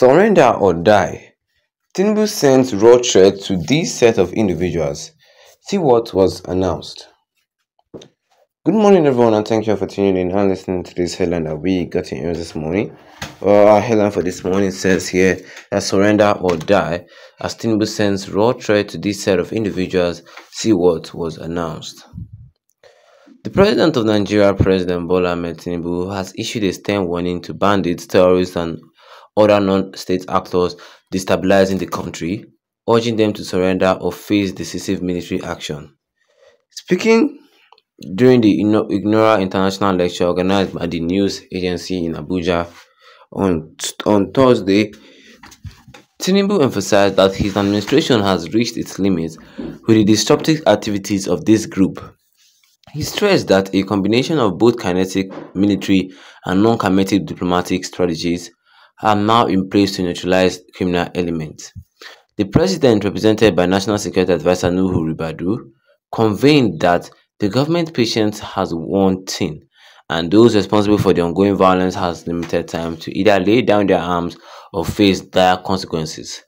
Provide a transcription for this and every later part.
Surrender or die. Tinubu sends raw threat to this set of individuals. See what was announced. Good morning, everyone, and thank you for tuning in and listening to this headline that we got in this morning. Well, our headline for this morning says here that surrender or die as Tinubu sends raw threat to this set of individuals. See what was announced. The President of Nigeria, President Bola Ahmed Tinubu, has issued a stern warning to bandits, terrorists, and other non-state actors destabilizing the country, urging them to surrender or face decisive military action. Speaking during the Ignora International Lecture organized by the news agency in Abuja on, on Thursday, Tinubu emphasized that his administration has reached its limits with the disruptive activities of this group. He stressed that a combination of both kinetic military and non-kinetic diplomatic strategies are now in place to neutralize criminal elements. The president, represented by National Security Advisor Nuhu Ribadu, conveyed that the government patience has one thing, and those responsible for the ongoing violence has limited time to either lay down their arms or face dire consequences.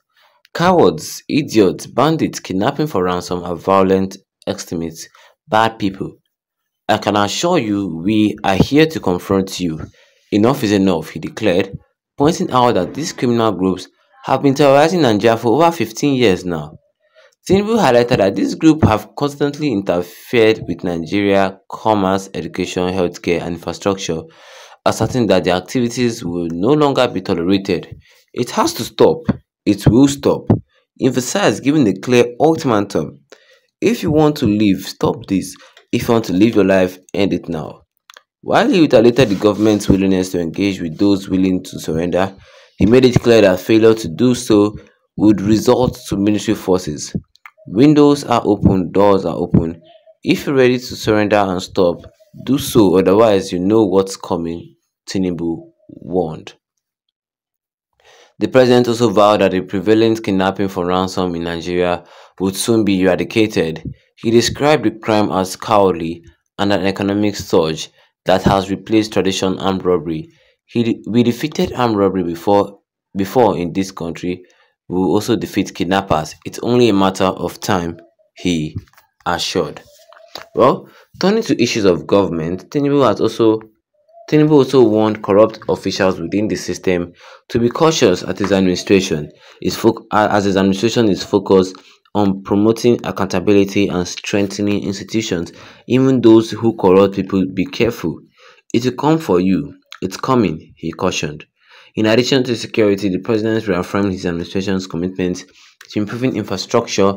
Cowards, idiots, bandits kidnapping for ransom are violent extremists, bad people. I can assure you we are here to confront you. Enough is enough, he declared, pointing out that these criminal groups have been terrorizing Nigeria for over 15 years now. Tinubu highlighted that this group have constantly interfered with Nigeria commerce, education, healthcare and infrastructure, asserting that their activities will no longer be tolerated. It has to stop. It will stop. Emphasized giving a clear ultimatum. If you want to live, stop this. If you want to live your life, end it now. While he reiterated the government's willingness to engage with those willing to surrender, he made it clear that failure to do so would result to military forces. Windows are open, doors are open. If you're ready to surrender and stop, do so, otherwise you know what's coming, Tinubu warned. The president also vowed that the prevalent kidnapping for ransom in Nigeria would soon be eradicated. He described the crime as cowardly and an economic surge that has replaced traditional armed robbery. We defeated armed robbery before, before in this country. We will also defeat kidnappers. It's only a matter of time, he assured. Well, turning to issues of government, Tinubu has also Tinubu also warned corrupt officials within the system to be cautious at his administration, his as his administration is focused on promoting accountability and strengthening institutions. Even those who corrupt people, be careful. It will come for you. It's coming, he cautioned. In addition to security, the president reaffirmed his administration's commitment to improving infrastructure,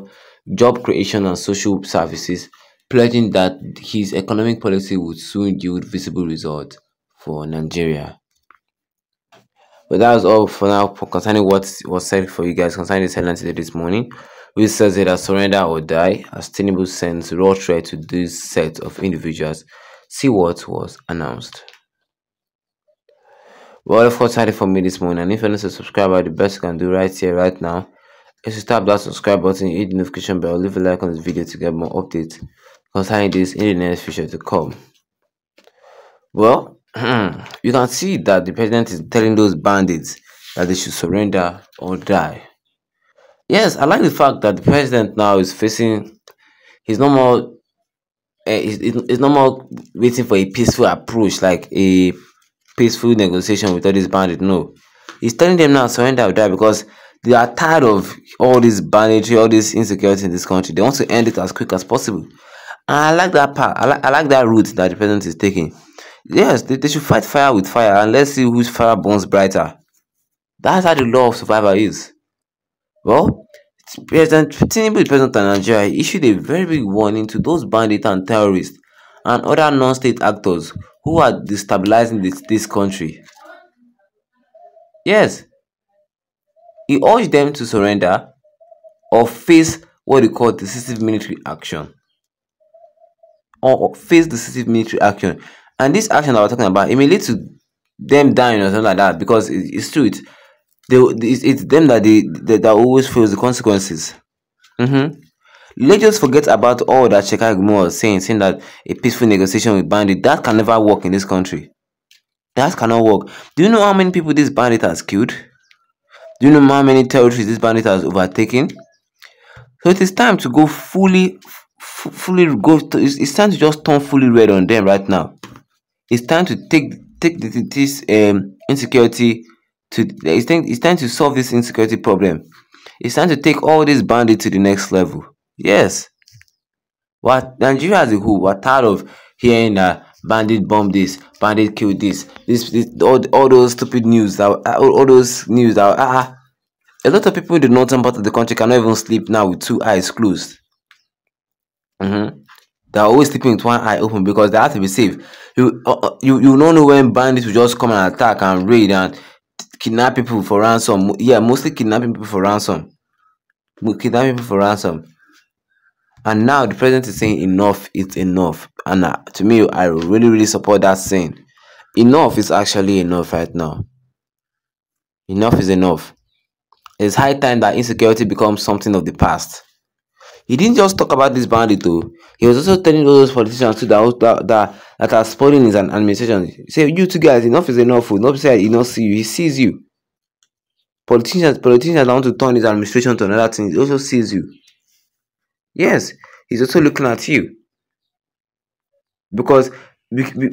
job creation, and social services, pledging that his economic policy would soon yield visible results for Nigeria. But that was all for now concerning what was said for you guys concerning the headline today this morning which says it as surrender or die as Tinubu sends raw threat to this set of individuals. See what was announced. Well, of course, had it for me this morning. And if you're not a subscriber, the best you can do right here, right now, is to tap that subscribe button, hit the notification bell, leave a like on this video to get more updates concerning this in the next future to come. Well, you can see that the president is telling those bandits that they should surrender or die. Yes, I like the fact that the president now is facing. He's no more. Uh, he's, he's no more waiting for a peaceful approach, like a peaceful negotiation with all these bandits. No, he's telling them now surrender or die because they are tired of all this banditry, all this insecurity in this country. They want to end it as quick as possible. And I like that part. I like, I like that route that the president is taking. Yes, they, they should fight fire with fire and let's see whose fire burns brighter. That's how the law of survival is. Well, President Tinubu, president of Nigeria, issued a very big warning to those bandits and terrorists and other non-state actors who are destabilizing this, this country. Yes, he urged them to surrender or face what they call decisive military action. Or face decisive military action. And this action that we're talking about, it may lead to them dying or something like that because it's true. It, they it's, it's them that they, they that always feels the consequences. Mm-hmm. Let's just forget about all that Sheikh was saying, saying that a peaceful negotiation with bandit that can never work in this country. That cannot work. Do you know how many people this bandit has killed? Do you know how many territories this bandit has overtaken? So it is time to go fully, fully go. To, it's, it's, time to just turn fully red on them right now. It's time to take take this um insecurity to. It's time, it's time to solve this insecurity problem. It's time to take all these bandits to the next level. Yes. What Nigeria as a whole, we're tired of hearing that bandit bomb this, bandit kill this, this, this all, all those stupid news that all, all those news that ah, a lot of people in the northern part of the country cannot even sleep now with two eyes closed. Mm-hmm. They're always sleeping with one eye open because they have to be safe. You uh, uh you you don't know when bandits will just come and attack and raid and kidnap people for ransom. Yeah, mostly kidnapping people for ransom. Kidnapping people for ransom. And now the president is saying enough is enough. And uh, to me, I really, really support that saying. Enough is actually enough right now. Enough is enough. It's high time that insecurity becomes something of the past. He didn't just talk about this bandit though. He was also telling all those politicians too that that, that, that are spoiling his administration. Said, You two guys, enough is enough. Not say he not see you, he sees you. Politicians politicians want to turn his administration to another thing. He also sees you. Yes, he's also looking at you. Because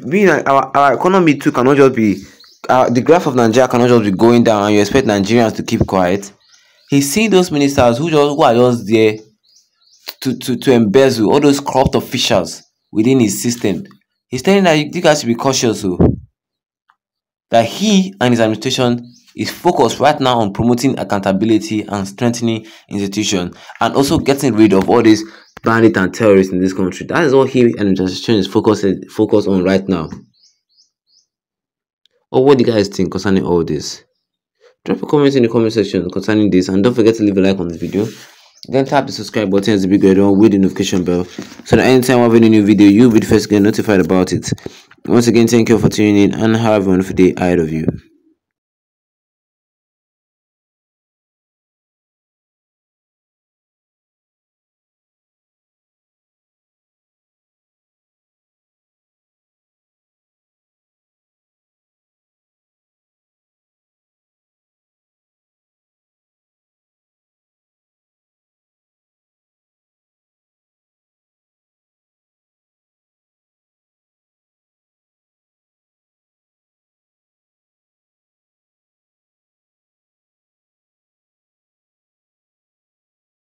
being our, our economy too cannot just be uh, the graph of Nigeria cannot just be going down and you expect Nigerians to keep quiet. He's seeing those ministers who just who are just there to, to, to embezzle all those corrupt officials within his system. He's telling that you guys should be cautious. Oh. that he and his administration is focused right now on promoting accountability and strengthening institutions and also getting rid of all these bandits and terrorists in this country. That is what he and his administration is focused focused on right now. Or what do you guys think concerning all this? Drop a comment in the comment section concerning this and don't forget to leave a like on this video. Then tap the subscribe button as the big red one with the notification bell so that anytime I have any new video you'll be the first to get notified about it. Once again, thank you for tuning in and have a wonderful day ahead of you.